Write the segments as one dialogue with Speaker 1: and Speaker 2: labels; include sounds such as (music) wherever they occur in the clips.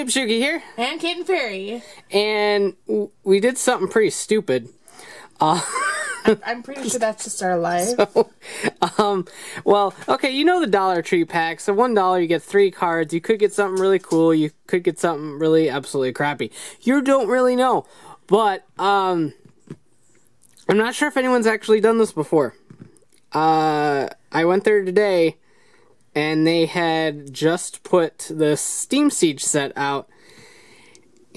Speaker 1: YouTube Shuki here,
Speaker 2: And KittenFaerie. and
Speaker 1: we did something pretty stupid.
Speaker 2: I'm pretty sure that's just our life. (laughs)
Speaker 1: um, well, okay, you know the Dollar Tree pack. So one dollar, you get three cards. You could get something really cool. You could get something really absolutely crappy. You don't really know, but um, I'm not sure if anyone's actually done this before. Uh, I went there today, and they had just put the Steam Siege set out,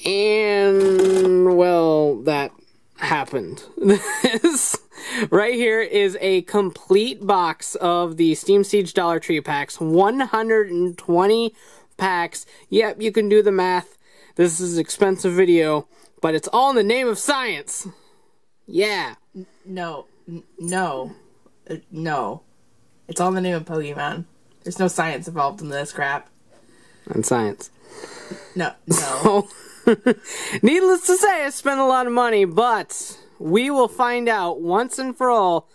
Speaker 1: and well, that happened. This (laughs) right here is a complete box of the Steam Siege Dollar Tree packs. 120 packs. Yep, you can do the math. This is expensive video, but it's all in the name of science. Yeah.
Speaker 2: No. No. Uh, no. It's all in the name of Pokemon. There's no science involved in this crap.
Speaker 1: And science.
Speaker 2: No. No. (laughs)
Speaker 1: Oh. (laughs) Needless to say, I spent a lot of money, but we will find out once and for all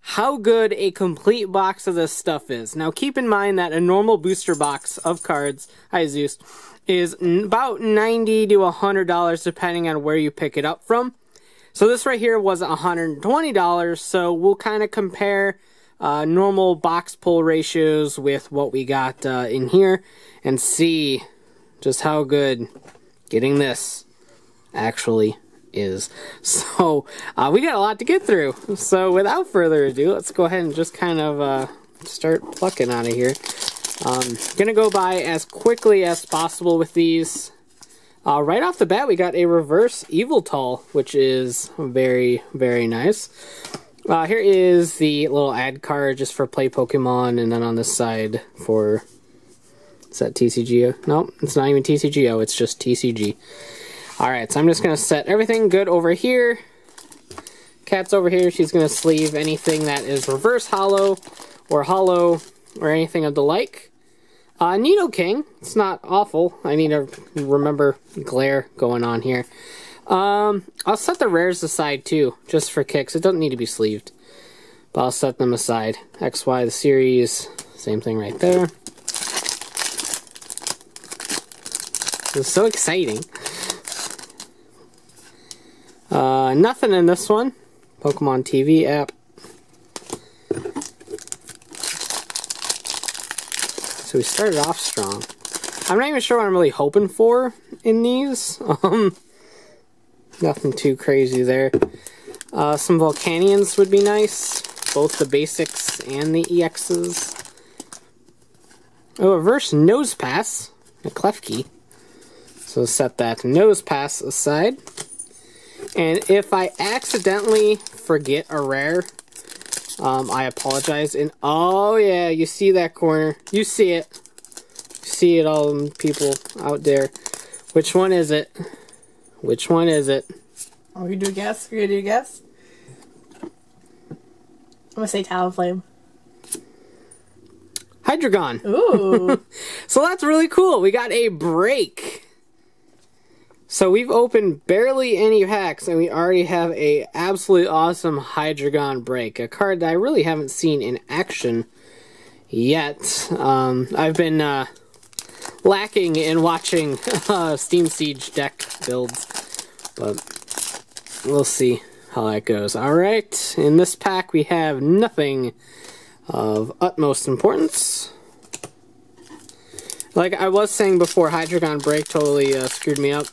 Speaker 1: how good a complete box of this stuff is. Now, keep in mind that a normal booster box of cards, hi Zeus, is about 90 to a $100 depending on where you pick it up from. So this right here was $120, so we'll kind of compare uh, normal box pull ratios with what we got uh, in here and see just how good getting this actually is. (laughs) So, uh, we got a lot to get through. So, without further ado, let's go ahead and just kind of uh, start plucking out of here. Um, gonna go by as quickly as possible with these. Uh, right off the bat, we got a reverse Yveltal, which is very, very nice. Uh, here is the little ad card just for play Pokemon, and then on this side for is that TCGO? No, it's not even TCGO, it's just TCG. Alright, so I'm just going to set everything good over here. Cat's over here, she's going to sleeve anything that is reverse hollow or hollow or anything of the like. Uh, Nidoking, it's not awful. I need to remember glare going on here. Um, I'll set the rares aside too, just for kicks. It doesn't need to be sleeved. But I'll set them aside. XY, the series, same thing right there. It's so exciting. Uh, nothing in this one. Pokemon TV app. So we started off strong. I'm not even sure what I'm really hoping for in these. (laughs) Um, nothing too crazy there. Uh, some Volcanions would be nice. Both the basics and the EXs. Oh, reverse Nosepass. A Klefki. So set that Nosepass aside. And if I accidentally forget a rare, um, I apologize. And oh yeah, you see that corner. You see it. You see it, all people out there. Which one is it? Which one is it?
Speaker 2: We gonna do a guess? We gonna do a guess? I'm gonna say Talonflame.
Speaker 1: Hydreigon.
Speaker 2: Ooh. (laughs)
Speaker 1: So that's really cool. We got a break. So we've opened barely any packs, and we already have a absolutely awesome Hydreigon break, a card that I really haven't seen in action yet. Um, I've been uh, lacking in watching (laughs) uh, Steam Siege deck builds, but we'll see how that goes. All right, in this pack we have nothing of utmost importance. Like I was saying before, Hydreigon Break totally uh, screwed me up.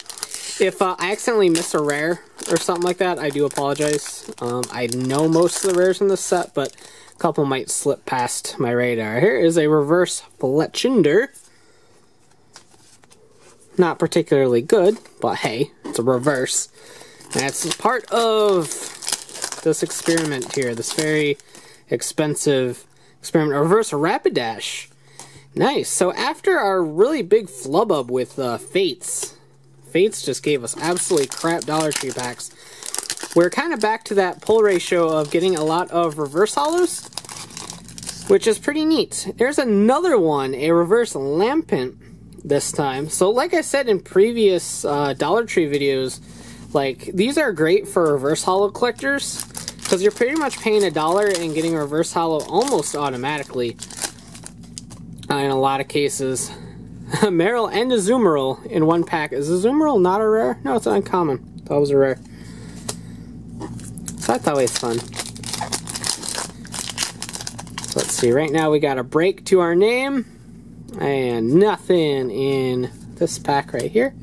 Speaker 1: If uh, I accidentally miss a rare or something like that, I do apologize. Um, I know most of the rares in this set, but a couple might slip past my radar. Here is a reverse Fletchinder. Not particularly good, but hey, it's a reverse. It's part of this experiment here, this very expensive experiment. Reverse Rapidash. Nice. So after our really big flub up with uh, Fates, Fates just gave us absolutely crap Dollar Tree packs. We're kind of back to that pull ratio of getting a lot of reverse hollows, which is pretty neat. There's another one, a reverse Lampent this time. So like I said in previous uh, Dollar Tree videos, like these are great for reverse hollow collectors because you're pretty much paying a dollar and getting a reverse hollow almost automatically uh, in a lot of cases. (laughs) Marill and a Zoomerl in one pack. Is a Zoomerl not a rare? No, it's an uncommon. That was a rare. So that's always fun. So let's see. Right now we got a break to our name and nothing in this pack right here.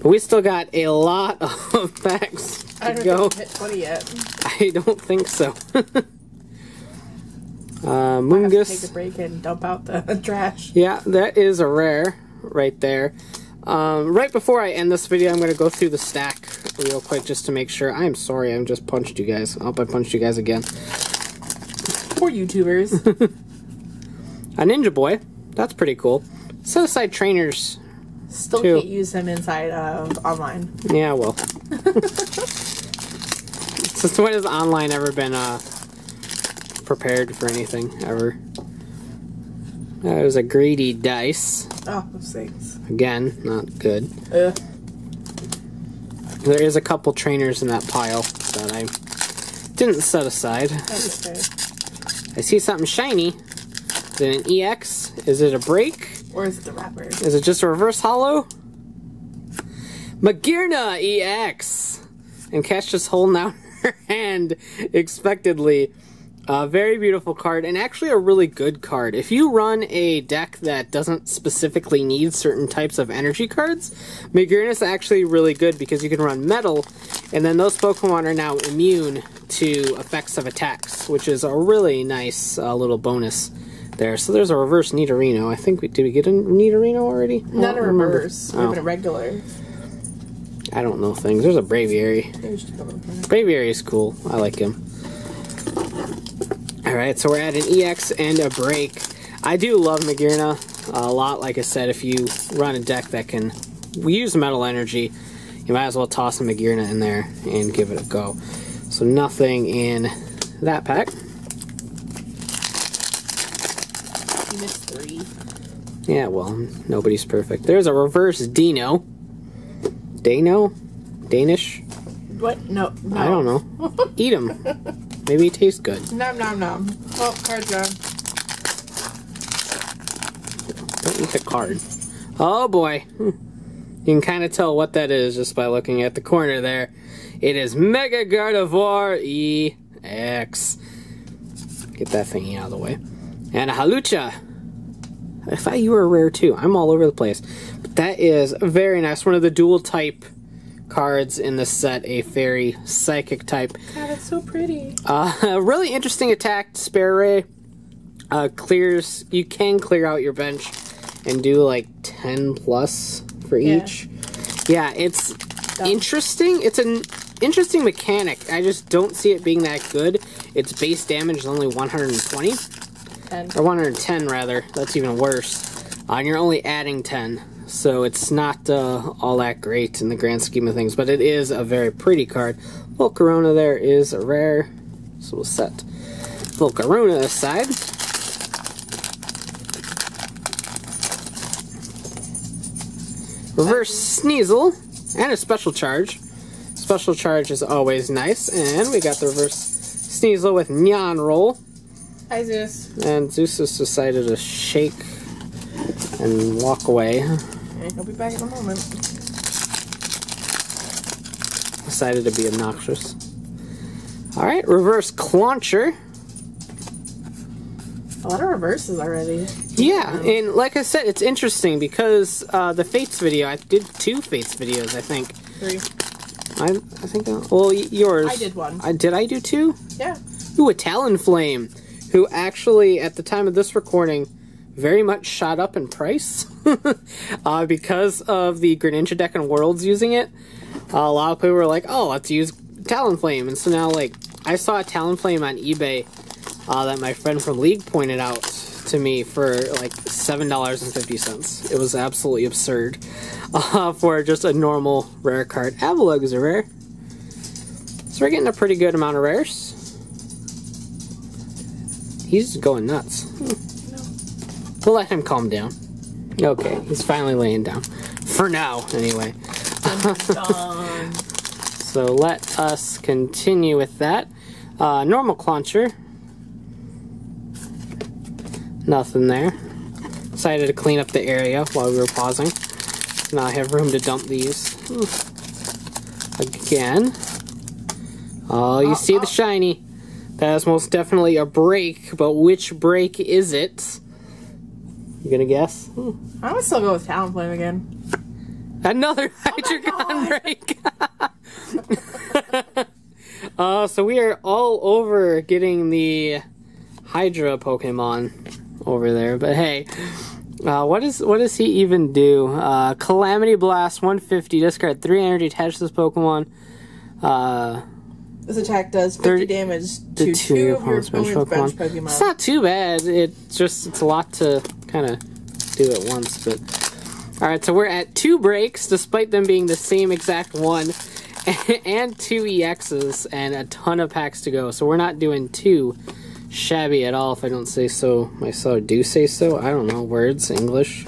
Speaker 1: But we still got a lot (laughs) of packs
Speaker 2: I don't
Speaker 1: go.
Speaker 2: think hit 20 yet.
Speaker 1: I don't think so. (laughs) uh,
Speaker 2: to take a break and dump out the (laughs) trash.
Speaker 1: Yeah, that is a rare right there. Um, right before I end this video, I'm going to go through the stack real quick just to make sure. I'm sorry, I'm just punched you guys. I hope I punched you guys again.
Speaker 2: Poor YouTubers.
Speaker 1: A Ninja Boy. That's pretty cool. Set aside trainers.
Speaker 2: Still
Speaker 1: Two.
Speaker 2: can't use them inside of online.
Speaker 1: Yeah, well. (laughs) Since when has online ever been uh, prepared for anything, ever? That was a greedy dice.
Speaker 2: Oh, things.
Speaker 1: Again, not good.
Speaker 2: Ugh.
Speaker 1: There is a couple trainers in that pile that I didn't set aside. I see something shiny. Is it an EX? Is it a break?
Speaker 2: Or is it the wrapper?
Speaker 1: Is it just a reverse hollow? Magearna EX! And Cash just holding out (laughs) her hand expectedly. A very beautiful card, and actually a really good card. If you run a deck that doesn't specifically need certain types of energy cards, Magearna is actually really good because you can run metal, and then those Pokemon are now immune to effects of attacks, which is a really nice uh, little bonus there. So there's a reverse Nidorino. I think we did we get a Nidorino already?
Speaker 2: Not a reverse.
Speaker 1: Oh,
Speaker 2: a regular.
Speaker 1: I don't know things. There's a Braviary.
Speaker 2: Maybe we should go with that.
Speaker 1: Braviary is cool. I like him. Alright, so we're at an EX and a break. I do love Magearna a lot. Like I said, if you run a deck that can use metal energy, you might as well toss a Magearna in there and give it a go. So nothing in that pack.
Speaker 2: You missed three.
Speaker 1: Yeah, well, nobody's perfect. There's a reverse Dino. Dano? Danish?
Speaker 2: What? No. no.
Speaker 1: I don't know. Eat him. Maybe he tastes good.
Speaker 2: Nom nom nom. Oh, card's gone.
Speaker 1: Don't eat the card. Oh boy. Hmm. You can kind of tell what that is just by looking at the corner there. It is Mega Gardevoir EX. Get that thingy out of the way. And a Hawlucha. I thought you were rare too. I'm all over the place. But that is very nice. One of the dual type cards in the set. A fairy psychic type.
Speaker 2: God, it's so pretty.
Speaker 1: Uh, (laughs) really interesting attack, Spare Ray. Uh, clears, you can clear out your bench and do like 10 plus for
Speaker 2: Yeah.
Speaker 1: each. Yeah, it's interesting. It's an interesting mechanic. I just don't see it being that good. Its base damage is only 120,
Speaker 2: And
Speaker 1: or 110 rather. That's even worse. Uh, and you're only adding 10. So it's not uh, all that great in the grand scheme of things, but it is a very pretty card. Volcarona there is a rare, so we'll set Volcarona aside. Reverse Sneasel and a special charge. Special charge is always nice, and we got the reverse Sneasel with Nyan Roll.
Speaker 2: Hi Zeus.
Speaker 1: And Zeus has decided to shake and walk away.
Speaker 2: Okay, he'll be back in a moment.
Speaker 1: Decided to be obnoxious. Alright, reverse Clauncher.
Speaker 2: A lot of reverses already.
Speaker 1: Yeah, and like I said, it's interesting because uh, the Fates video, I did two Fates videos, I think.
Speaker 2: Three.
Speaker 1: I, I think, uh, well, yours.
Speaker 2: I did one.
Speaker 1: I, did I do two?
Speaker 2: Yeah.
Speaker 1: Ooh, a Talonflame, who actually, at the time of this recording, very much shot up in price (laughs) uh, because of the Greninja deck and Worlds using it. Uh, a lot of people were like, "Oh, let's use Talonflame," and so now, like, I saw a Talonflame on eBay uh, that my friend from League pointed out to me for like seven dollars and fifty cents. It was absolutely absurd (laughs) uh, for just a normal rare card. Avalugg is a rare, so we're getting a pretty good amount of rares. He's going nuts. Hmm. We'll let him calm down. Okay, he's finally laying down. For now, anyway. (laughs) So let us continue with that. Uh, normal Clauncher. Nothing there. decided to clean up the area while we were pausing. Now I have room to dump these. Hmm. Again. Oh, you
Speaker 2: Oh,
Speaker 1: see the uh. shiny. That is most definitely a break, but which break is it? You gonna guess?
Speaker 2: I would still go with Talonflame again.
Speaker 1: Another (laughs) Hydreigon break. (laughs) uh, so we are all over getting the Hydra Pokemon over there. But hey, uh, what is what does he even do? Uh, Calamity Blast, 150. Discard three energy. Attach this Pokemon. Uh,
Speaker 2: This attack does 50
Speaker 1: Thirty-
Speaker 2: damage
Speaker 1: the
Speaker 2: to
Speaker 1: two your opponent's bench Pokemon.
Speaker 2: bench Pokemon.
Speaker 1: It's not too bad. It's just it's a lot to kind of do at once. But all right, so we're at two breaks, despite them being the same exact one, (laughs) and two EXs and a ton of packs to go. So we're not doing too shabby at all, if I don't say so myself. Do say so? I don't know words, English,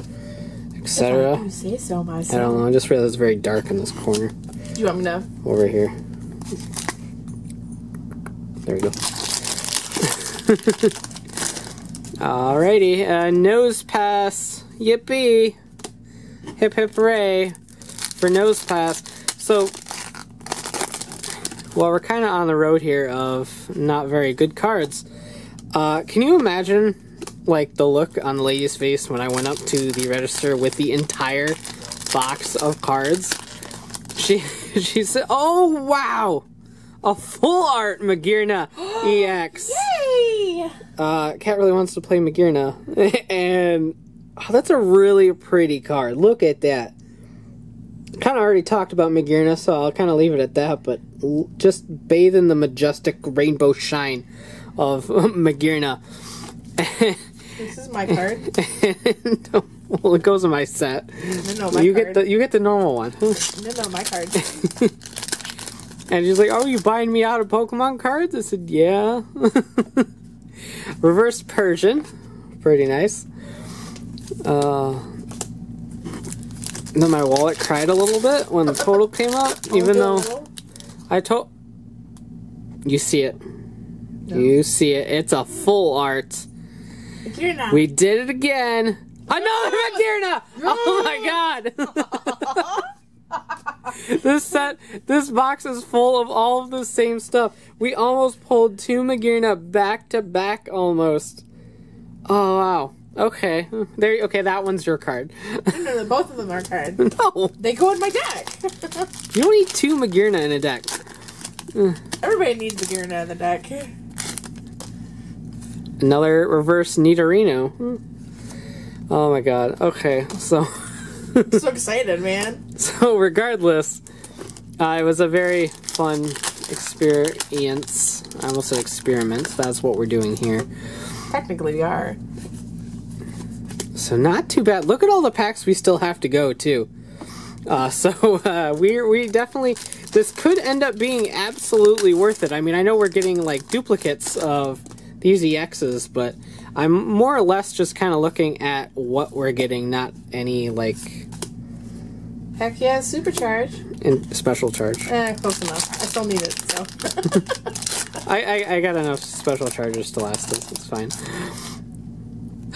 Speaker 1: etc.
Speaker 2: You say so, myself.
Speaker 1: I don't know. I just realized it's very dark in this corner
Speaker 2: Do you want me to?
Speaker 1: over here. There we go. (laughs) Alrighty, uh, Nosepass. Yippee! Hip hip hooray for Nosepass. So, well, we're kind of on the road here of not very good cards. Uh, can you imagine, like, the look on the lady's face when I went up to the register with the entire box of cards? She (laughs) she said, "Oh wow, a full art Magearna (gasps) EX."
Speaker 2: Yay!
Speaker 1: Uh, Cat really wants to play Magearna, (laughs) and oh, that's a really pretty card. Look at that. Kind of already talked about Magearna, so I'll kind of leave it at that. But l- just bathe in the majestic rainbow shine of (laughs) Magearna. (laughs)
Speaker 2: This is my card.
Speaker 1: well, it goes in my set.
Speaker 2: No, no, my
Speaker 1: You
Speaker 2: card.
Speaker 1: get the you get the normal one.
Speaker 2: No, no, my card.
Speaker 1: And she's like, "Oh, you buying me out of Pokemon cards?" I said, "Yeah." (laughs) Reverse Persian, pretty nice. Uh, then my wallet cried a little bit when the total came up, even though I told. You see it. You see it. It's a full art. We did it again. Another Magearna! Oh my god! (laughs) this set, this box is full of all of the same stuff. We almost pulled two Magearna back to back almost. Oh wow. Okay. There okay, that one's your card.
Speaker 2: No, no, both of them are card. (laughs)
Speaker 1: no.
Speaker 2: They go in my deck. (laughs)
Speaker 1: You don't need two Magearna in a deck.
Speaker 2: Everybody needs Gearna in the deck.
Speaker 1: Another reverse Nidorino. Hmm. Oh my god. Okay, so (laughs) (laughs)
Speaker 2: so excited, man.
Speaker 1: So, regardless, uh, it was a very fun experience. I almost said experiment. That's what we're doing here.
Speaker 2: Technically, we are.
Speaker 1: So, not too bad. Look at all the packs we still have to go, too. Uh, (laughs) so, uh, we we definitely. This could end up being absolutely worth it. I mean, I know we're getting like duplicates of these EXs, but I'm more or less just kind of looking at what we're getting, not any like
Speaker 2: Heck yeah, supercharge.
Speaker 1: And special charge.
Speaker 2: Eh, close enough. I still need it, so. (laughs)
Speaker 1: I, I, I got enough special charges to last us. It's fine.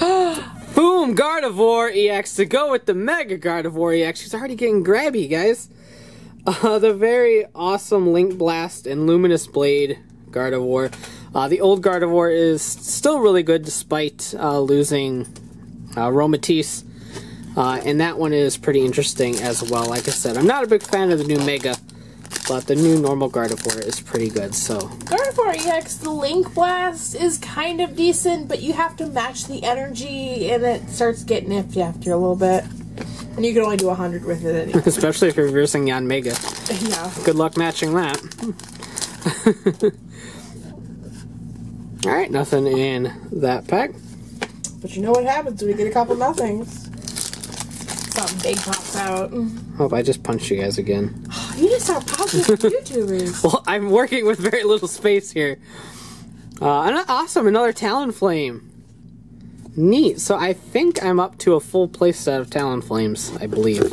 Speaker 1: (gasps) Boom! Gardevoir EX to go with the Mega Gardevoir EX. She's already getting grabby, guys. (laughs) Uh, the very awesome Link Blast and Luminous Blade Gardevoir. Uh, the old Gardevoir is still really good despite uh, losing uh, Romatisse. Uh, and that one is pretty interesting as well. Like I said, I'm not a big fan of the new Mega, but the new normal Gardevoir is pretty good. So
Speaker 2: Gardevoir EX, the Link Blast is kind of decent, but you have to match the energy, and it starts getting nifty after a little bit. And you can only do 100 with it anyway. (laughs)
Speaker 1: especially if you're reversing Yanmega. (laughs)
Speaker 2: yeah.
Speaker 1: Good luck matching that. (laughs) All right, nothing in that pack.
Speaker 2: But you know what happens when you get a couple nothings? Something big pops out.
Speaker 1: Hope I just punched you guys again. (sighs)
Speaker 2: You just start popping (laughs) YouTubers.
Speaker 1: Well, I'm working with very little space here. Uh, and awesome, another Talonflame. Neat. So I think I'm up to a full playset of Talonflames, I believe.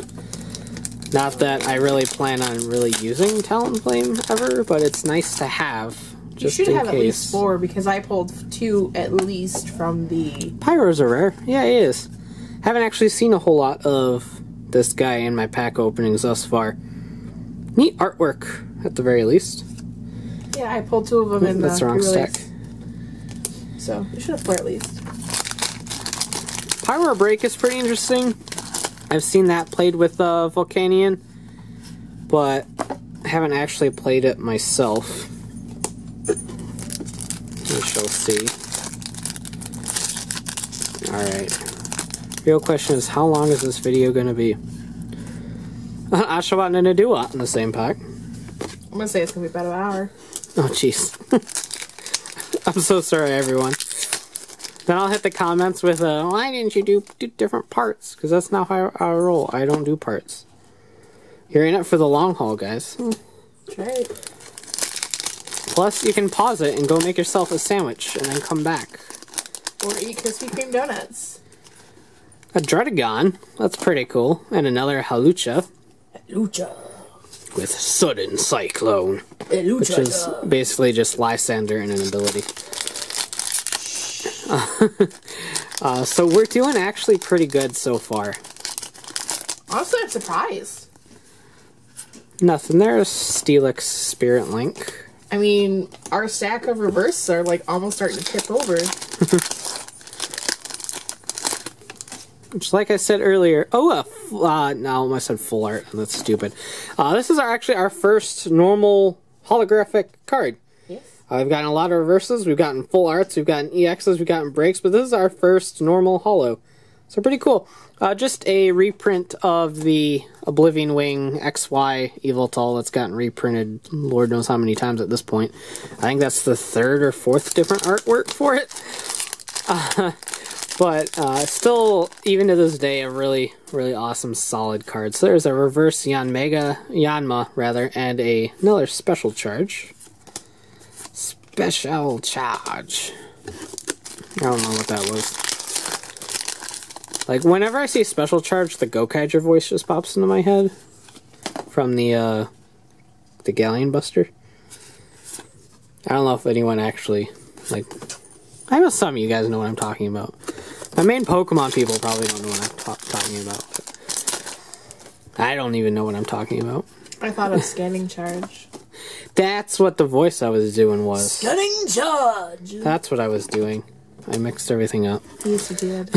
Speaker 1: Not that I really plan on really using Talonflame ever, but it's nice to have.
Speaker 2: You should have
Speaker 1: case.
Speaker 2: at least four because I pulled two at least from the.
Speaker 1: Pyros are rare. Yeah, it is. Haven't actually seen a whole lot of this guy in my pack openings thus far. Neat artwork, at the very least.
Speaker 2: Yeah, I pulled two of them in
Speaker 1: That's
Speaker 2: the
Speaker 1: wrong stack.
Speaker 2: So you should have four at least.
Speaker 1: Pyro Break is pretty interesting. I've seen that played with uh, Volcanion, but haven't actually played it myself. We shall see. Alright. Real question is, how long is this video going to be? (laughs) Oshawott and Nadua in the same pack.
Speaker 2: I'm gonna say it's gonna be about an hour.
Speaker 1: Oh, jeez. (laughs) I'm so sorry, everyone. Then I'll hit the comments with, uh, why didn't you do, do different parts? Because that's not how I, I roll. I don't do parts. You're in it for the long haul, guys.
Speaker 2: That's right.
Speaker 1: Plus, you can pause it and go make yourself a sandwich and then come back.
Speaker 2: Or eat Krispy Kreme donuts.
Speaker 1: A Druddigon. That's pretty cool. And another Hawlucha
Speaker 2: Hawlucha.
Speaker 1: with Sudden Cyclone.
Speaker 2: Lucha.
Speaker 1: Which is basically just Lysandre and an ability. (laughs) uh, so we're doing actually pretty good so far.
Speaker 2: Honestly, I'm surprised.
Speaker 1: Nothing. There's Steelix Spirit Link.
Speaker 2: I mean, our stack of reverses are like almost starting to tip over. (laughs)
Speaker 1: Which, like I said earlier, oh, a f- uh, no, I said full art. And that's stupid. Uh, this is our, actually our first normal holographic card.
Speaker 2: Yes.
Speaker 1: Uh, we've gotten a lot of reverses, we've gotten full arts, we've gotten EXs, we've gotten breaks, but this is our first normal holo. So pretty cool. Uh, just a reprint of the Oblivion Wing XY Yveltal that's gotten reprinted Lord knows how many times at this point. I think that's the third or fourth different artwork for it. Uh, (laughs) but uh, still, even to this day, a really, really awesome, solid card. So there's a reverse Yanmega, Yanma, rather, and a, another special charge. Special charge. I don't know what that was. Like, whenever I see special charge, the Gokaiger voice just pops into my head. From the, uh, the Galleon Buster. I don't know if anyone actually, like, I know some of you guys know what I'm talking about. My main Pokemon people probably don't know what I'm ta- talking about. I don't even know what I'm talking about.
Speaker 2: I thought of scanning charge. (laughs)
Speaker 1: That's what the voice I was doing was.
Speaker 2: Scanning charge.
Speaker 1: That's what I was doing. I mixed everything up.
Speaker 2: Yes, you did.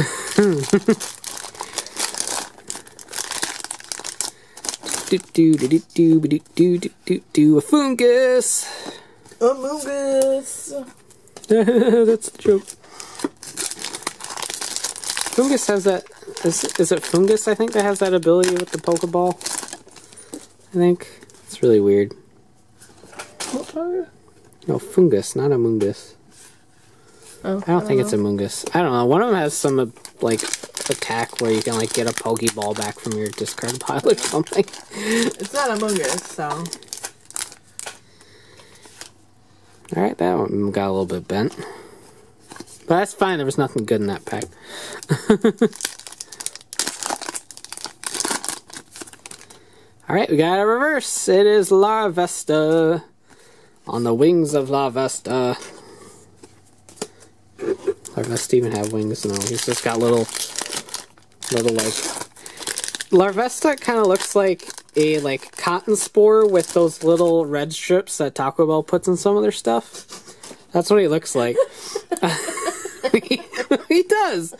Speaker 1: Do do do do do do do do do a fungus.
Speaker 2: Among Us.
Speaker 1: That's a joke. Foongus has that. Is, is it Foongus? I think that has that ability with the Pokeball. I think it's really weird.
Speaker 2: What are you?
Speaker 1: No, Foongus, not a Mungus.
Speaker 2: Oh,
Speaker 1: I don't think it's a Mungus. I don't know. One of them has some uh, like attack where you can like get a Pokeball back from your discard pile or (laughs) something.
Speaker 2: It's not Among Us, so.
Speaker 1: All right, that one got a little bit bent, but that's fine. There was nothing good in that pack. (laughs) All right, we got a reverse. It is Larvesta on the wings of Larvesta. Larvesta even have wings? No, he's just got little, little like. Larvesta kind of looks like a like cotton spore with those little red strips that Taco Bell puts in some of their stuff. That's what he looks like. he, (laughs) (laughs) he does.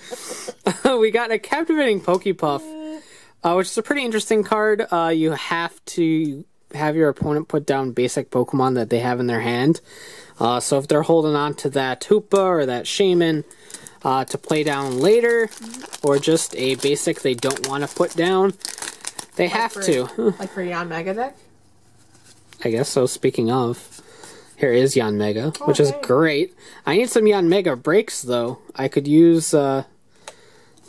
Speaker 1: (laughs) we got a captivating Pokepuff, uh, which is a pretty interesting card. Uh, you have to have your opponent put down basic Pokemon that they have in their hand. Uh, so if they're holding on to that Hoopa or that Shaymin uh, to play down later, or just a basic they don't want to put down, they have
Speaker 2: for-
Speaker 1: to. (laughs)
Speaker 2: Like for Yanmega Deck?
Speaker 1: I guess so. Speaking of, here is Yanmega, which is great. I need some Yanmega breaks though. I could use uh,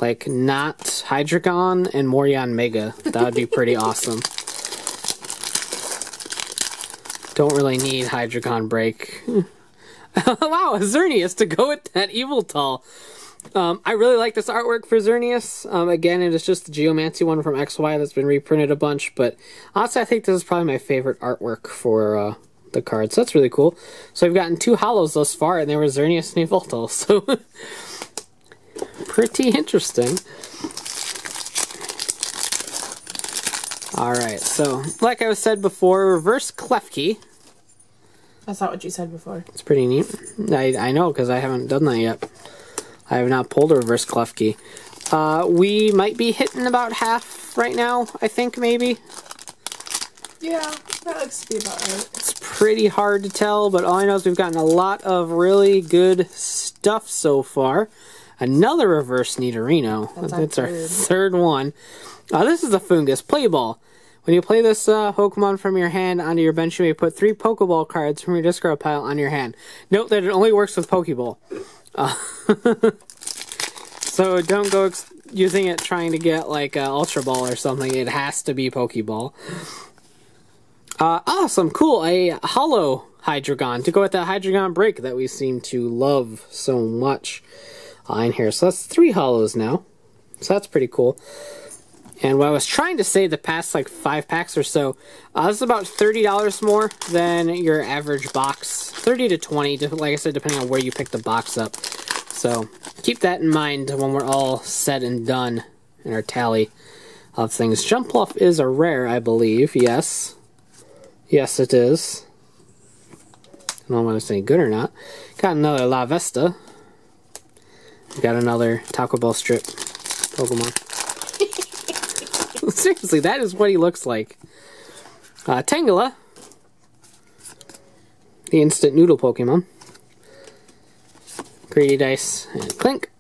Speaker 1: like not Hydreigon and more Mega. That would be pretty (laughs) awesome. Don't really need Hydreigon break. (laughs) wow, Xerneas to go with that Yveltal. Um, I really like this artwork for Xerneas. Um, again, it is just the Geomancy one from XY that's been reprinted a bunch, but honestly, I think this is probably my favorite artwork for uh, the cards. That's really cool. So we've gotten two hollows thus far, and they were Xerneas and Yveltal, (laughs) so (laughs) pretty interesting. Alright, so, like I said before, reverse Klefki.
Speaker 2: That's not what you said before.
Speaker 1: It's pretty neat. I, I know, because I haven't done that yet. I have not pulled a reverse Klefki. Uh, we might be hitting about half right now, I think, maybe.
Speaker 2: Yeah, that looks to be about right.
Speaker 1: It's pretty hard to tell, but all I know is we've gotten a lot of really good stuff so far. Another reverse Nidorino.
Speaker 2: That's our
Speaker 1: That's our
Speaker 2: third.
Speaker 1: third one. Uh, this is a Foongus Play Ball. When you play this uh, Pokemon from your hand onto your bench, you may put three Pokeball cards from your discard pile on your hand. Note that it only works with Pokeball. Uh, (laughs) so don't go using it trying to get like uh, Ultra Ball or something. It has to be Pokeball. Uh, awesome, cool. A hollow Hydreigon to go with that Hydreigon break that we seem to love so much uh, in here. So that's three hollows now. So that's pretty cool. And what I was trying to say the past like five packs or so, uh, this is about $30 more than your average box. 30 to 20, like I said, depending on where you pick the box up. So keep that in mind when we're all said and done in our tally of things. Jumpluff is a rare, I believe. Yes. Yes, it is. I don't know if I'm saying good or not. Got another Larvesta. Got another Taco Bell strip Pokemon. (laughs) Seriously, that is what he looks like. Uh, Tangela. The instant noodle Pokemon. Greedy Dice and Klink.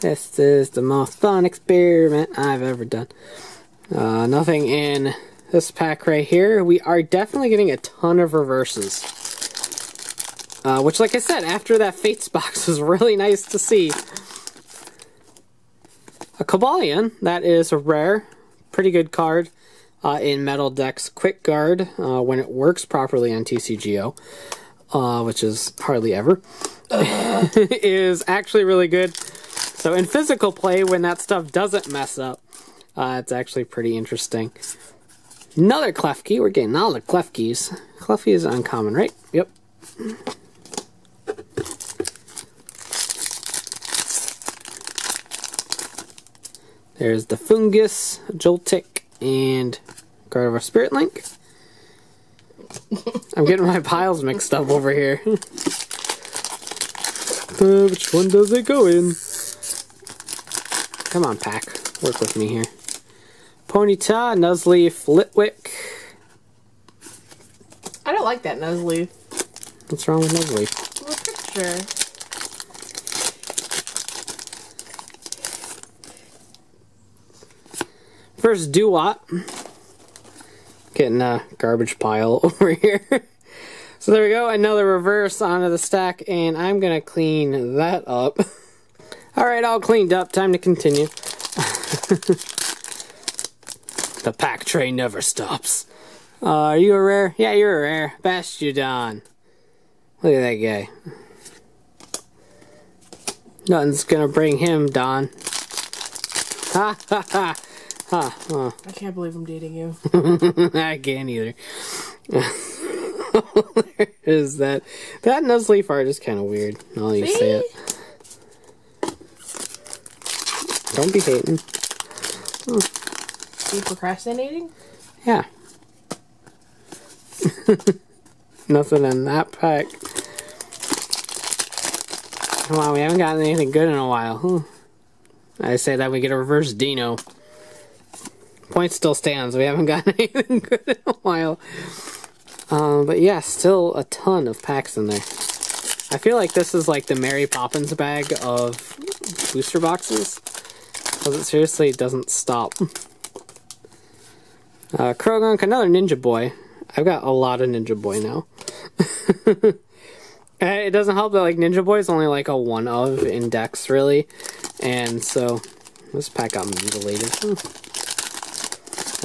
Speaker 1: This is the most fun experiment I've ever done. Uh, nothing in this pack right here. We are definitely getting a ton of reverses. Uh, which, like I said, after that Fates box (laughs) was really nice to see. A Cobalion, that is a rare, pretty good card uh, in Metal Deck's Quick Guard uh, when it works properly on TCGO, uh, which is hardly ever, (laughs) is actually really good. So in physical play, when that stuff doesn't mess up, uh, it's actually pretty interesting. Another Klefki. We're getting all the Klefkis. Klefki is uncommon, right? Yep. There's the Foongus, Joltik, and Gardevoir Spirit Link. I'm getting my piles mixed up over here. (laughs) Uh, which one does it go in? Come on, pack. Work with me here. Ponyta, Nuzleaf, Litwick.
Speaker 2: I don't like that Nuzleaf.
Speaker 1: What's wrong with Nuzleaf?
Speaker 2: The picture.
Speaker 1: First, Dewott. Getting a garbage pile (laughs) over here. so there we go, another reverse onto the stack, and I'm gonna clean that up. (laughs) Alright, all cleaned up, time to continue. (laughs) the pack train never stops. Uh, are you a rare? Yeah, you're a rare. Bastiodon. Look at that guy. Nothing's gonna bring him, Don. Ha ha ha. Ha. Oh.
Speaker 2: I can't believe I'm dating you. (laughs)
Speaker 1: I can't either. (laughs) is that that Nuzleaf art is kind of weird. Now you say it. Don't be hating.
Speaker 2: Are you procrastinating?
Speaker 1: Yeah. (laughs) Nothing in that pack. Come on, we haven't gotten anything good in a while. Hmm. I say that we get a reverse Dino. Point still stands. We haven't gotten (laughs) anything good in a while. Um, but yeah, still a ton of packs in there. I feel like this is like the Mary Poppins bag of booster boxes. Because it seriously doesn't stop. (laughs) Uh, Croagunk, another Ninja Boy. I've got a lot of Ninja Boy now. (laughs) Uh, it doesn't help that like Ninja Boy is only like a one of index really, and so this pack got mutilated. Hmm.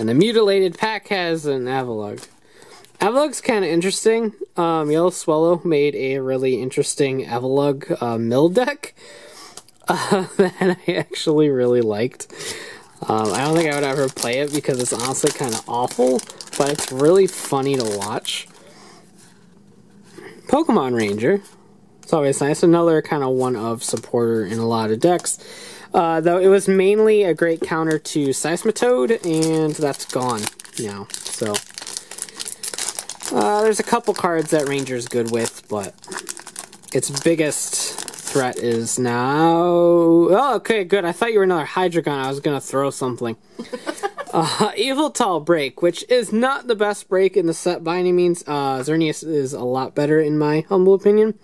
Speaker 1: And the mutilated pack has an Avalugg. Avalugg's kind of interesting. Um, Yellow Swallow made a really interesting Avalugg uh, mill deck uh, (laughs) that I actually really liked. Um, I don't think I would ever play it because it's honestly kind of awful, but it's really funny to watch. Pokemon Ranger. It's always nice. Another kind of one of supporter in a lot of decks. Uh, though it was mainly a great counter to Seismitoad, and that's gone now. So uh, there's a couple cards that Ranger's good with, but its biggest threat is now. Oh, okay, good. I thought you were another Hydreigon. I was gonna throw something. (laughs) uh, Yveltal break, which is not the best break in the set by any means. Uh, Xerneas is a lot better in my humble opinion.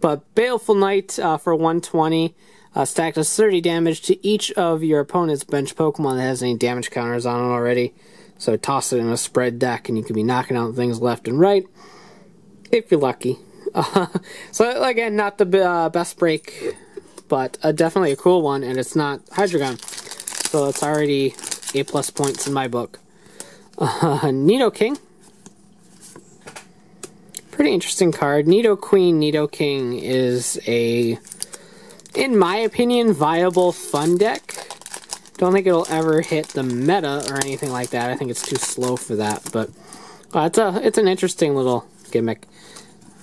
Speaker 1: But Baleful Night uh, for 120 uh, stack does 30 damage to each of your opponent's bench Pokemon that has any damage counters on it already. So toss it in a spread deck and you can be knocking out things left and right if you're lucky. Uh, (laughs) so again, not the uh, best break, but uh, definitely a cool one, and it's not Hydreigon. So it's already A plus points in my book. Uh, (laughs) Nidoking. Pretty interesting card. Nido Queen, Nido King is a, in my opinion, viable fun deck. Don't think it'll ever hit the meta or anything like that. I think it's too slow for that, but uh, it's a it's an interesting little gimmick.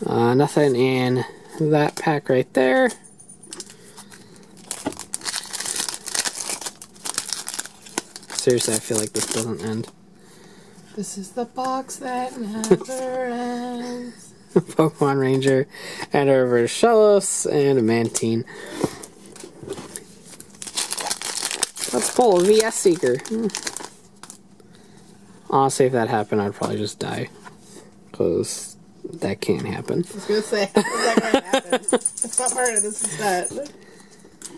Speaker 1: Uh, nothing in that pack right there. Seriously, I feel like this doesn't end.
Speaker 2: This is the box that (laughs) never ends. (laughs)
Speaker 1: Pokemon Ranger, and a reverse Shellos, and a Mantine. Let's pull a VS Seeker. Hmm. Honestly, if that happened, I'd probably just die. Because that can't happen.
Speaker 2: I was gonna say, how's (laughs) that gonna happen? It's not part of this.
Speaker 1: That's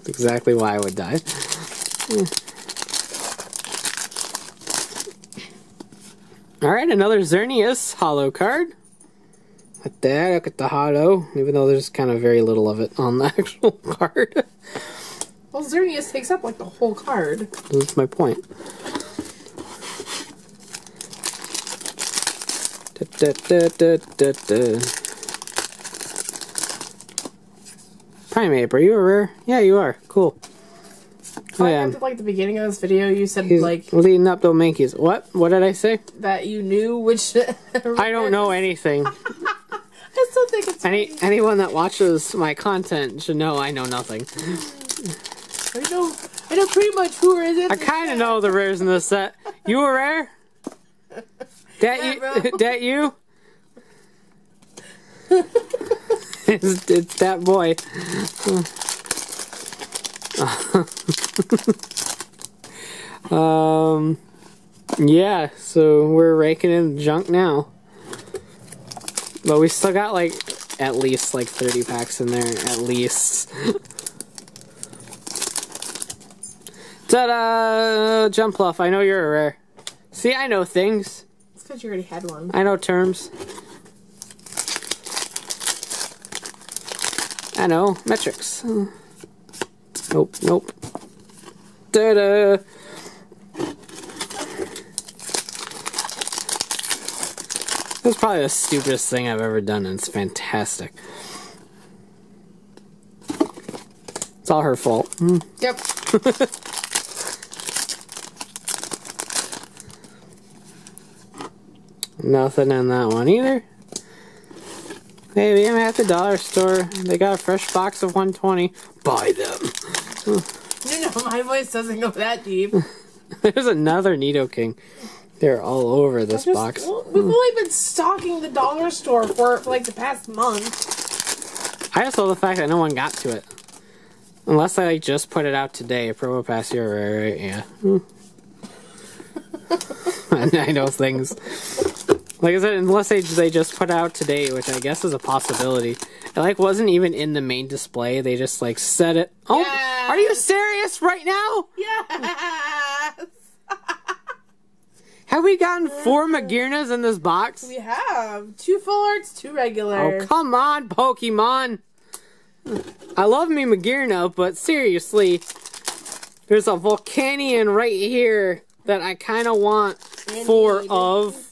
Speaker 1: exactly why I would die. Alright, another Xerneas hollow card. At that, look at the hollow, even though there's kind of very little of it on the (laughs) actual card.
Speaker 2: Well, Xerneas takes up like the whole card.
Speaker 1: That's my point. Da, da, da, da, da. Primeape, are you a rare? Yeah, you are. Cool. Oh,
Speaker 2: I
Speaker 1: yeah.
Speaker 2: at like the beginning of this video, you said
Speaker 1: He's
Speaker 2: like
Speaker 1: leading up to Minkies. What? What did I say?
Speaker 2: that you knew which. (laughs)
Speaker 1: I don't know anything. (laughs)
Speaker 2: I still think it's.
Speaker 1: Any anyone that watches my content should know I know nothing.
Speaker 2: I know. I know pretty much who it.
Speaker 1: I kind of know the rares in this set. You a rare? (laughs) That
Speaker 2: Yeah,
Speaker 1: you? (laughs) That you? it's, it's that boy. (laughs) um, yeah. So we're raking in junk now, but we still got like at least like thirty packs in there. At least. (laughs) Ta-da! Jump Jumpluff, I know you're a rare. See, I know things.
Speaker 2: It's because you already had one.
Speaker 1: I know terms. I know metrics. Nope, nope. Da-da! That's probably the stupidest thing I've ever done, and it's fantastic. It's all her fault. Mm.
Speaker 2: Yep. (laughs)
Speaker 1: Nothing in that one either. Maybe I'm at the dollar store. They got a fresh box of 120. Buy them. (laughs)
Speaker 2: No, no, my voice doesn't go that deep. (laughs)
Speaker 1: There's another Nidoking. They're all over this
Speaker 2: Just-
Speaker 1: box.
Speaker 2: well, we've only been stocking the dollar store for for like the past month.
Speaker 1: I just love the fact that no one got to it. Unless I like just put it out today. Promo Pass here, right, right? Yeah. Hmm. (laughs) I know things. Like I said, unless they they just put out today, which I guess is a possibility. It like wasn't even in the main display. They just like set it. Oh,
Speaker 2: Yes.
Speaker 1: are you serious right now?
Speaker 2: Yes, (laughs)
Speaker 1: Have we gotten four Magearnas in this box?
Speaker 2: we have two full arts, two regular.
Speaker 1: Oh, come on, Pokemon. I love me Magearna, but seriously, there's a Volcanion right here that I kind of want four of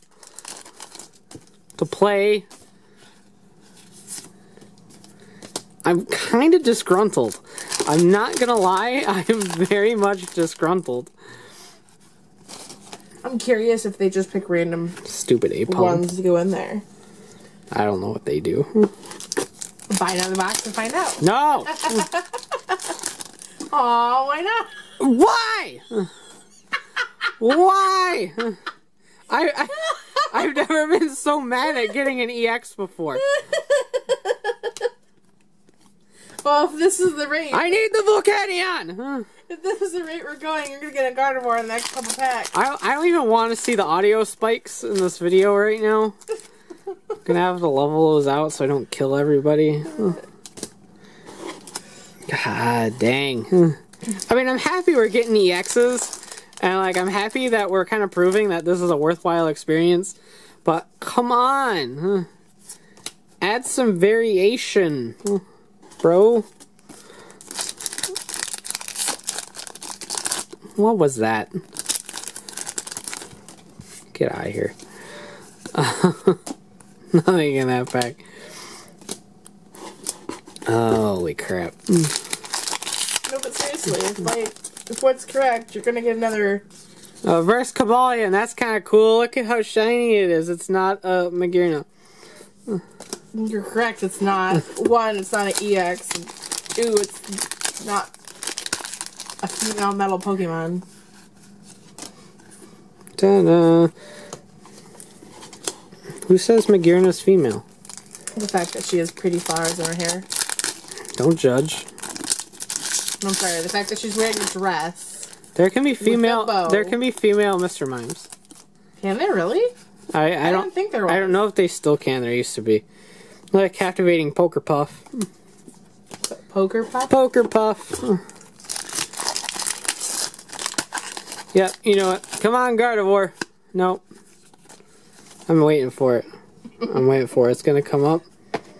Speaker 1: to play. I'm kind of disgruntled. I'm not gonna lie, (laughs) I am very much disgruntled.
Speaker 2: I'm curious if they just pick random
Speaker 1: Stupid Apom.
Speaker 2: ones to go in there.
Speaker 1: I don't know what they do.
Speaker 2: Buy another box and find out.
Speaker 1: No! (laughs)
Speaker 2: Aw, why not?
Speaker 1: Why? Why? I, I I've never been so mad at getting an EX before. (laughs)
Speaker 2: Well, if this is the rate,
Speaker 1: I need the Volcanion.
Speaker 2: If this is the rate we're going, you're gonna get a Gardevoir in the next couple packs.
Speaker 1: I I don't even want to see the audio spikes in this video right now. I'm (laughs) Gonna have to level those out so I don't kill everybody. God dang. I mean, I'm happy we're getting EXs, and like I'm happy that we're kind of proving that this is a worthwhile experience. But come on, add some variation, bro. What was that? Get out of here. (laughs) Nothing in that pack. Holy crap.
Speaker 2: No, but seriously, if like if what's correct, you're gonna get another.
Speaker 1: Uh, Verse Cobalion, that's kind of cool. Look at how shiny it is. It's not a uh, Magearna.
Speaker 2: You're correct. It's not one. It's not an EX. And two. It's not a female metal Pokemon.
Speaker 1: Ta-da. Who says Magearna's female?
Speaker 2: The fact that she has pretty flowers in her hair.
Speaker 1: Don't judge.
Speaker 2: I'm sorry. The fact that she's wearing a dress.
Speaker 1: There can be female. There can be female Mr. Mimes.
Speaker 2: Can they really?
Speaker 1: I, I,
Speaker 2: I
Speaker 1: don't
Speaker 2: think there
Speaker 1: I don't know if they still can. There used to be. Like captivating poker puff.
Speaker 2: Poker puff.
Speaker 1: Poker puff. Yep, you know what? Come on, Gardevoir. Nope. I'm waiting for it. I'm waiting for it. It's gonna come up.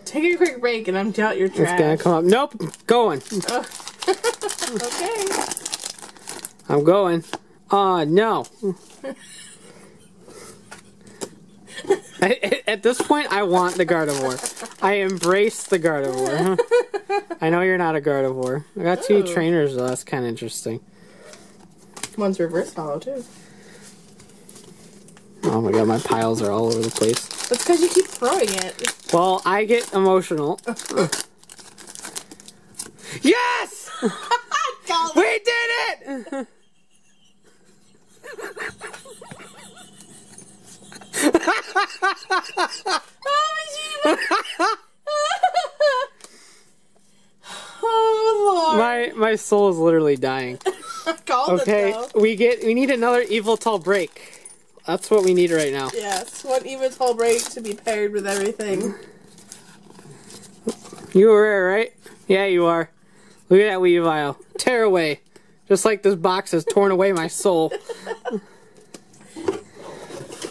Speaker 2: Take a quick break, and I'm out your
Speaker 1: It's gonna come up. Nope. Going. (laughs)
Speaker 2: Okay.
Speaker 1: I'm going. Uh no. I- At this point, I want the Gardevoir. I embrace the Gardevoir. I know you're not a Gardevoir. I got two
Speaker 2: Ooh.
Speaker 1: trainers, though. That's kind of interesting.
Speaker 2: One's reverse holo too.
Speaker 1: Oh my god, my piles are all over the place.
Speaker 2: That's because you keep throwing it.
Speaker 1: Well, I get emotional. yes! (laughs) We did it! (laughs)
Speaker 2: oh (laughs) Oh, lord.
Speaker 1: My my soul is literally dying. (laughs) Okay, we get we need another Yveltal break. That's what we need right now.
Speaker 2: Yes, one Yveltal break to be paired with everything.
Speaker 1: You were rare, right? Yeah, you are. Look at that Weavile. Tear away. Just like this box has torn away my soul.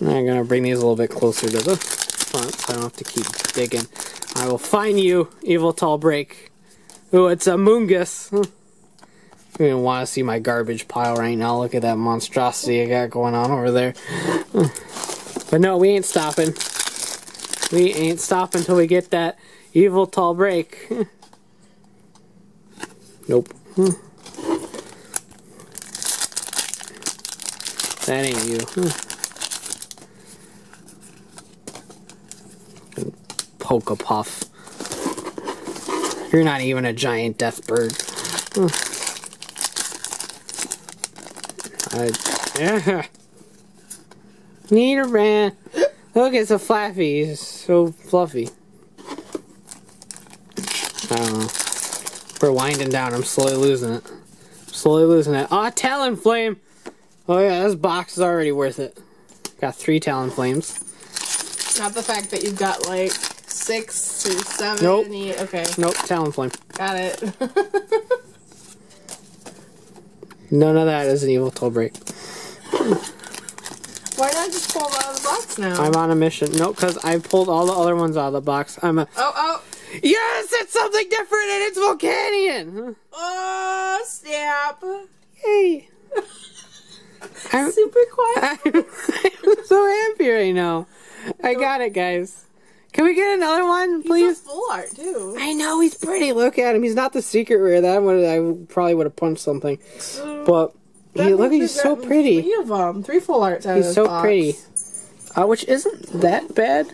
Speaker 1: I'm gonna bring these a little bit closer to the front so I don't have to keep digging. I will find you, Yveltal break. Ooh, it's a Moongus. You don't want to see my garbage pile right now. Look at that monstrosity I got going on over there. But no, we ain't stopping. We ain't stopping until we get that Yveltal break. nope. That ain't you. Poke puff. You're not even a giant death bird. I, yeah. (laughs) Need a ran. Look, it's a Flaaffy. He's so fluffy. I don't know. We're winding down. I'm slowly losing it. Slowly losing it. Ah, Talonflame! Oh yeah, this box is already worth it. Got three Talonflames.
Speaker 2: Not the fact that you've got like six or seven.
Speaker 1: Nope.
Speaker 2: eight- Okay,
Speaker 1: Nope, Talonflame.
Speaker 2: got it. (laughs)
Speaker 1: None of that is an Yveltal break.
Speaker 2: Why not just pull them out of the box now?
Speaker 1: I'm on a mission. Nope, because I pulled all the other ones out of the box. I'm a.
Speaker 2: oh, oh,
Speaker 1: Yes, it's something different and it's Volcanion!
Speaker 2: oh, snap!
Speaker 1: Yay! I'm, (laughs)
Speaker 2: Super quiet.
Speaker 1: I'm, (laughs) I'm so happy right now. I got it, guys. Can we get another one,
Speaker 2: Please.
Speaker 1: please?
Speaker 2: full art too.
Speaker 1: I know he's pretty. Look at him. He's not the secret rare. That would I probably would have punched something. But he, look, he's so pretty.
Speaker 2: Three of them. Three full arts
Speaker 1: He's so
Speaker 2: box.
Speaker 1: pretty. Uh, which isn't that bad.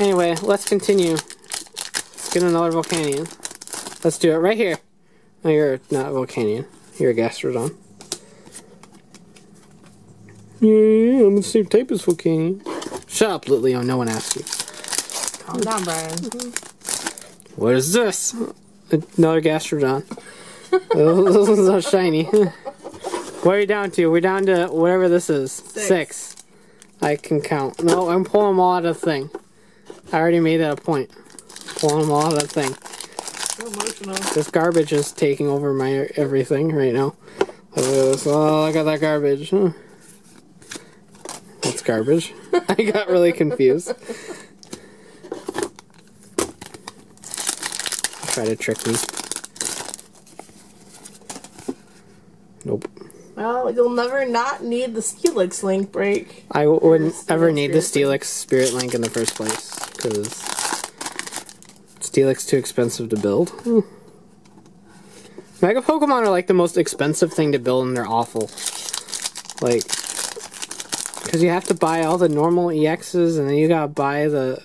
Speaker 1: Anyway, let's continue. Let's get another Volcanion. Let's do it right here. No, you're not Volcanion. You're a Gastrodon. Yeah, yeah, I'm the same type as Volcanion. Shut up, Leo. No one asked you.
Speaker 2: Calm down, Brian.
Speaker 1: What is this? Another Gastrodon. this (laughs) is so shiny. what are we down to? We're down to whatever this is. Six. I can count. No, I'm pulling them all out of the thing. I already made that a point. Pulling them all out of the thing.
Speaker 2: So emotional.
Speaker 1: This garbage is taking over my everything right now. Look at this. Oh, look at that garbage. Huh. Garbage. (laughs) I got really confused. Try to trick me. Nope.
Speaker 2: Well, you'll never not need the Steelix link break.
Speaker 1: I wouldn't ever need the Steelix Spirit Link in the first place because Steelix too expensive to build. Hmm. Mega Pokemon are like the most expensive thing to build, and they're awful. Like, because you have to buy all the normal EXs, and then you gotta buy the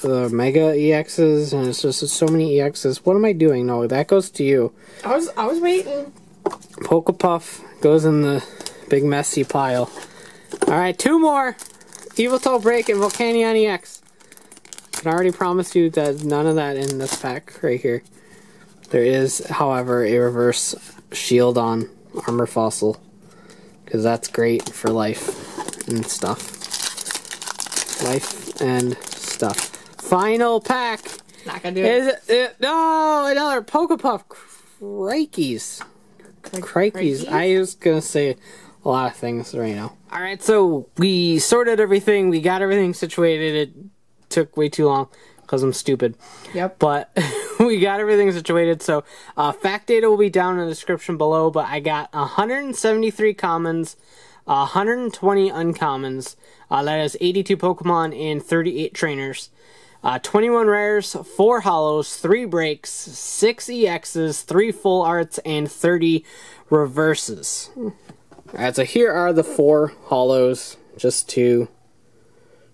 Speaker 1: the Mega EXs, and it's just so many EXs. What am I doing? No, that goes to you.
Speaker 2: I was I was waiting.
Speaker 1: Pokepuff goes in the big messy pile. Alright, two more! Yveltal Break and Volcanion EX. I already promised you that none of that in this pack right here. There is, however, a reverse shield on Armor Fossil. Because that's great for life and stuff. Life and stuff. Final pack!
Speaker 2: Not gonna do it.
Speaker 1: Is it, it no another Pokepuff Crikeys. Crikeys. I was gonna say a lot of things right now. All right, so we sorted everything. We got everything situated. It took way too long because I'm stupid.
Speaker 2: Yep.
Speaker 1: But (laughs) we got everything situated. So uh, fact data will be down in the description below. But I got 173 commons, uh, 120 uncommons. Uh, that is 82 Pokemon and 38 trainers. Uh, 21 rares, 4 holos, 3 breaks, 6 EXs, 3 full arts, and 30 reverses. Alright, so here are the 4 holos, just to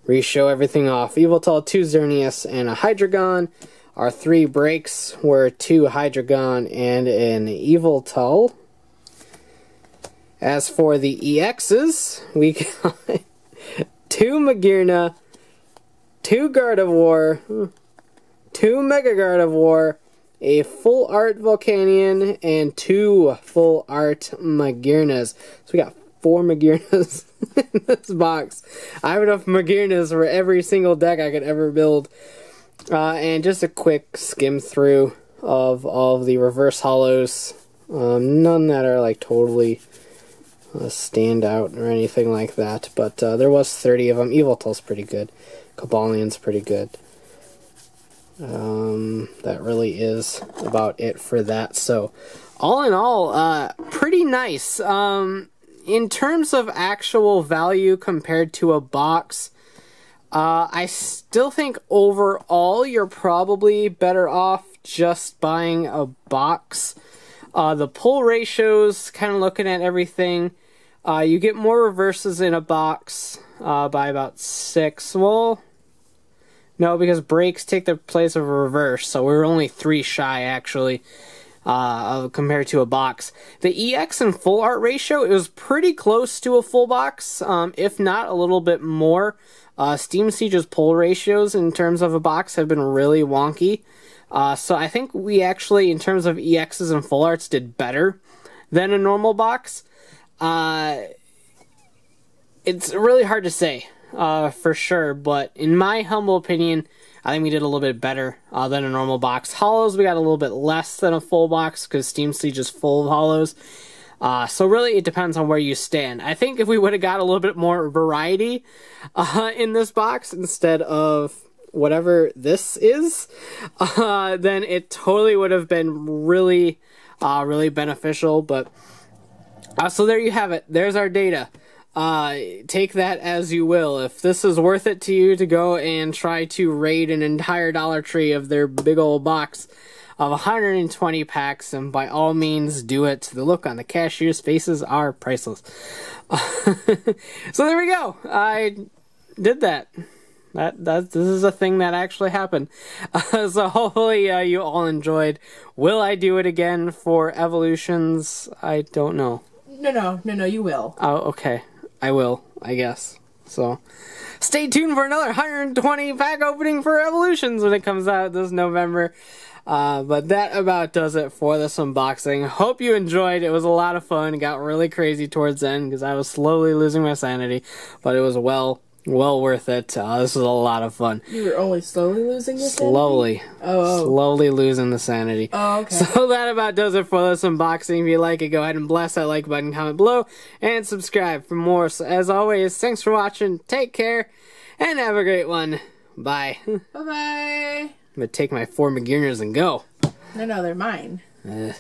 Speaker 1: re-show everything off. Yveltal, 2 Xerneas, and a Hydreigon. Our 3 breaks were 2 Hydreigon and an Yveltal. As for the EXs, we got (laughs) 2 Magearna, two Gardevoir, two Mega Gardevoir, a full art Volcanion, and two full art Magearnas. So we got four Magearnas (laughs) in this box. I have enough Magearnas for every single deck I could ever build. Uh, and just a quick skim through of all of the reverse holos. Um, none that are like totally uh, stand out or anything like that, but uh, there was 30 of them. Yveltal's pretty good. Cobalion's pretty good. Um, that really is about it for that. So, all in all, uh, pretty nice. Um, in terms of actual value compared to a box, uh, I still think overall you're probably better off just buying a box. Uh, the pull ratios, kind of looking at everything, uh, you get more reverses in a box uh, by about six. Well, no, because breaks take the place of a reverse, so we're only three shy actually. Uh, compared to a box, the EX and full art ratio it was pretty close to a full box, um, if not a little bit more. Uh, Steam Siege's pull ratios in terms of a box have been really wonky, uh, so I think we actually, in terms of EXs and full arts, did better than a normal box. Uh, it's really hard to say uh, for sure, but in my humble opinion, I think we did a little bit better uh, than a normal box. Holos, we got a little bit less than a full box because Steam Siege is full of holos. Uh, so really, it depends on where you stand. I think if we would have got a little bit more variety uh, in this box instead of whatever this is, uh, then it totally would have been really, uh, really beneficial. But uh, so there you have it. There's our data. Uh, take that as you will. If this is worth it to you to go and try to raid an entire Dollar Tree of their big old box of 120 packs, and by all means do it. The look on the cashier's faces are priceless. (laughs) so there we go. I did that. that that this is a thing that actually happened. Uh, (laughs) so hopefully uh, you all enjoyed. Will I do it again for evolutions? I don't know.
Speaker 2: No, no, no, no. You will.
Speaker 1: Oh, okay. I will, I guess. So, stay tuned for another 120 pack opening for Evolutions when it comes out this November. Uh, but that about does it for this unboxing. Hope you enjoyed. It was a lot of fun. It got really crazy towards the end because I was slowly losing my sanity, but it was well, well worth it. Uh, this was a lot of fun.
Speaker 2: You were only slowly losing your sanity?
Speaker 1: Slowly,
Speaker 2: Oh.
Speaker 1: slowly losing the sanity.
Speaker 2: Oh, okay.
Speaker 1: So (laughs) that about does it for this unboxing. If you like it, go ahead and blast that like button, comment below, and subscribe for more. So as always, thanks for watching. Take care, and have a great one. Bye. (laughs) Bye-bye. I'm
Speaker 2: Bye bye.
Speaker 1: gonna take my four Magearnas and go.
Speaker 2: No, no, they're mine.
Speaker 1: Uh.